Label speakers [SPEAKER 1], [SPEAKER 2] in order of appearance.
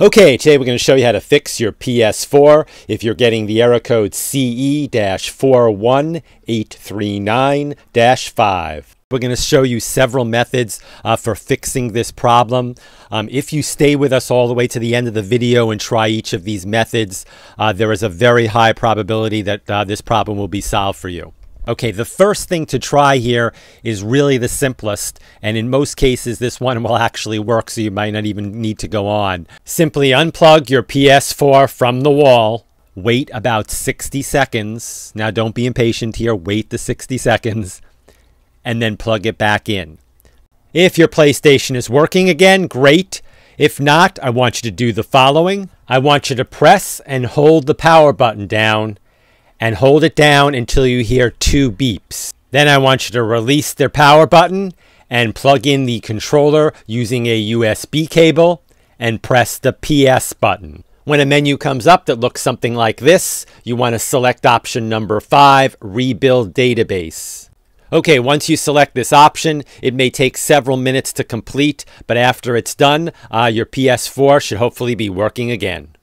[SPEAKER 1] Okay, today we're going to show you how to fix your PS4 if you're getting the error code CE-41839-5. We're going to show you several methods uh, for fixing this problem. Um, if you stay with us all the way to the end of the video and try each of these methods, uh, there is a very high probability that uh, this problem will be solved for you. Okay, the first thing to try here is really the simplest, and in most cases this one will actually work so you might not even need to go on. Simply unplug your PS4 from the wall, wait about 60 seconds, now don't be impatient here, wait the 60 seconds, and then plug it back in. If your PlayStation is working again, great. If not, I want you to do the following. I want you to press and hold the power button down and hold it down until you hear two beeps. Then I want you to release the power button and plug in the controller using a USB cable and press the PS button. When a menu comes up that looks something like this, you want to select option number 5, Rebuild Database. Okay, once you select this option, it may take several minutes to complete, but after it's done, uh, your PS4 should hopefully be working again.